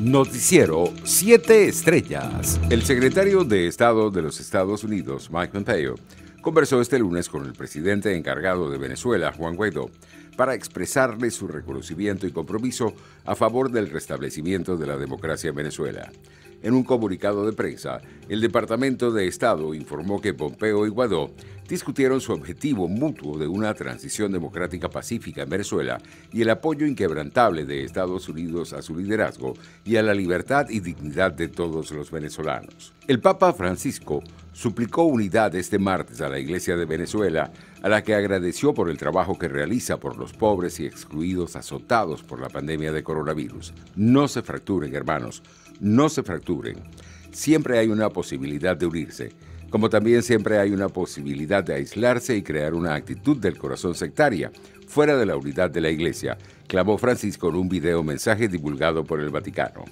Noticiero 7 Estrellas. El secretario de Estado de los Estados Unidos, Mike Pompeo, conversó este lunes con el presidente encargado de Venezuela, Juan Guaidó, para expresarle su reconocimiento y compromiso a favor del restablecimiento de la democracia en Venezuela. En un comunicado de prensa, el Departamento de Estado informó que Pompeo y Guaidó discutieron su objetivo mutuo de una transición democrática pacífica en Venezuela y el apoyo inquebrantable de Estados Unidos a su liderazgo y a la libertad y dignidad de todos los venezolanos. El Papa Francisco suplicó unidad este martes a la Iglesia de Venezuela, a la que agradeció por el trabajo que realiza por los pobres y excluidos azotados por la pandemia de coronavirus. No se fracturen, hermanos, no se fracturen. Siempre hay una posibilidad de unirse como también siempre hay una posibilidad de aislarse y crear una actitud del corazón sectaria, fuera de la unidad de la Iglesia, clamó Francisco en un video mensaje divulgado por el Vaticano.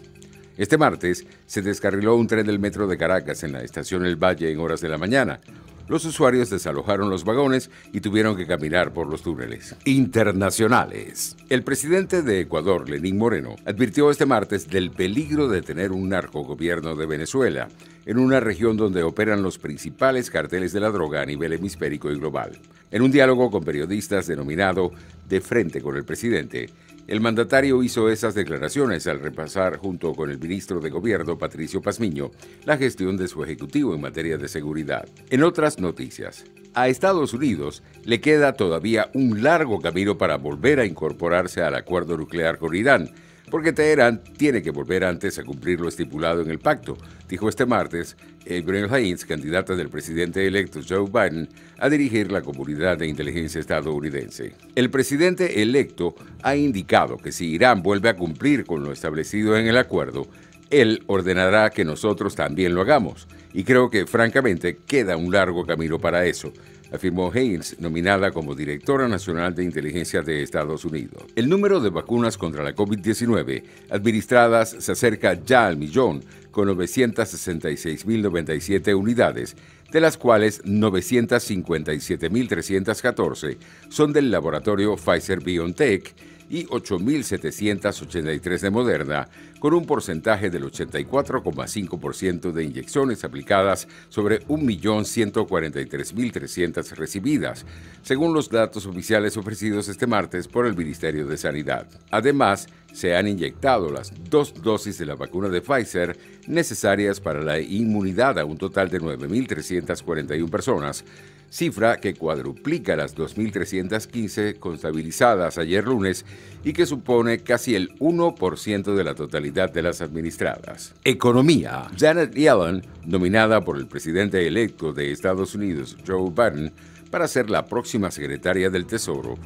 Este martes se descarriló un tren del metro de Caracas en la estación El Valle en horas de la mañana. Los usuarios desalojaron los vagones y tuvieron que caminar por los túneles. Internacionales. El presidente de Ecuador, Lenín Moreno, advirtió este martes del peligro de tener un narcogobierno de Venezuela en una región donde operan los principales carteles de la droga a nivel hemisférico y global. En un diálogo con periodistas denominado De frente con el presidente, el mandatario hizo esas declaraciones al repasar junto con el ministro de Gobierno, Patricio Pazmiño, la gestión de su ejecutivo en materia de seguridad. En otras noticias, a Estados Unidos le queda todavía un largo camino para volver a incorporarse al acuerdo nuclear con Irán, porque Teherán tiene que volver antes a cumplir lo estipulado en el pacto, dijo este martes Gabriel Haynes, candidata del presidente electo Joe Biden, a dirigir la comunidad de inteligencia estadounidense. El presidente electo ha indicado que si Irán vuelve a cumplir con lo establecido en el acuerdo, él ordenará que nosotros también lo hagamos. Y creo que, francamente, queda un largo camino para eso afirmó Haynes, nominada como directora nacional de inteligencia de Estados Unidos. El número de vacunas contra la COVID-19 administradas se acerca ya al millón, con 966.097 unidades, de las cuales 957.314 son del laboratorio Pfizer BioNTech y 8.783 de Moderna, con un porcentaje del 84,5% de inyecciones aplicadas sobre 1.143.300 recibidas, según los datos oficiales ofrecidos este martes por el Ministerio de Sanidad. Además, se han inyectado las dos dosis de la vacuna de Pfizer necesarias para la inmunidad a un total de 9.341 personas, cifra que cuadruplica las 2.315 contabilizadas ayer lunes y que supone casi el 1% de la totalidad de las administradas. Economía. Janet Yellen, nominada por el presidente electo de Estados Unidos, Joe Biden, para ser la próxima secretaria del Tesoro,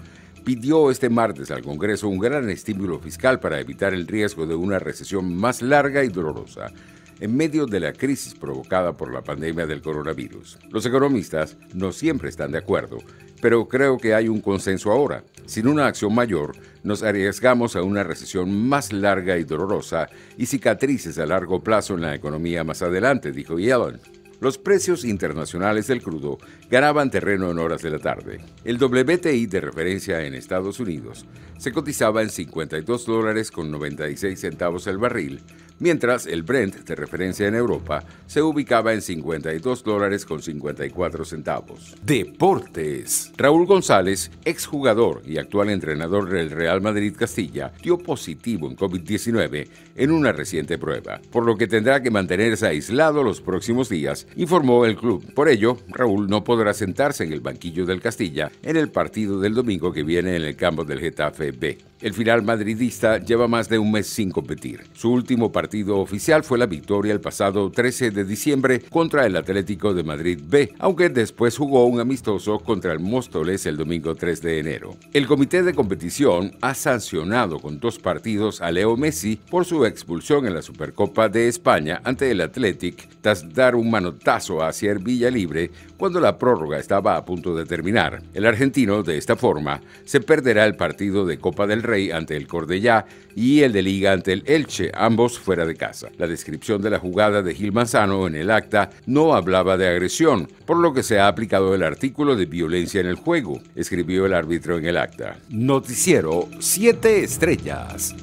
pidió este martes al Congreso un gran estímulo fiscal para evitar el riesgo de una recesión más larga y dolorosa en medio de la crisis provocada por la pandemia del coronavirus. Los economistas no siempre están de acuerdo, pero creo que hay un consenso ahora. Sin una acción mayor, nos arriesgamos a una recesión más larga y dolorosa y cicatrices a largo plazo en la economía más adelante, dijo Yellen. Los precios internacionales del crudo ganaban terreno en horas de la tarde. El WTI de referencia en Estados Unidos se cotizaba en 52 dólares con 96 centavos el barril, mientras el Brent de referencia en Europa se ubicaba en 52 dólares con 54 centavos. Deportes. Raúl González, exjugador y actual entrenador del Real Madrid Castilla, dio positivo en COVID-19 en una reciente prueba, por lo que tendrá que mantenerse aislado los próximos días, informó el club. Por ello, Raúl no podrá sentarse en el banquillo del Castilla en el partido del domingo que viene en el campo del Getafe B. El final madridista lleva más de un mes sin competir. Su último partido oficial fue la victoria el pasado 13 de diciembre contra el Atlético de Madrid B, aunque después jugó un amistoso contra el Móstoles el domingo 3 de enero. El comité de competición ha sancionado con dos partidos a Leo Messi por su expulsión en la Supercopa de España ante el Athletic tras dar un manotazo hacia el Villa Libre cuando la prórroga estaba a punto de terminar. El argentino, de esta forma, se perderá el partido de Copa del Rey ante el Cordellá y el de Liga ante el Elche, ambos fuera de casa. La descripción de la jugada de Gil Manzano en el acta no hablaba de agresión, por lo que se ha aplicado el artículo de violencia en el juego, escribió el árbitro en el acta. Noticiero 7 Estrellas.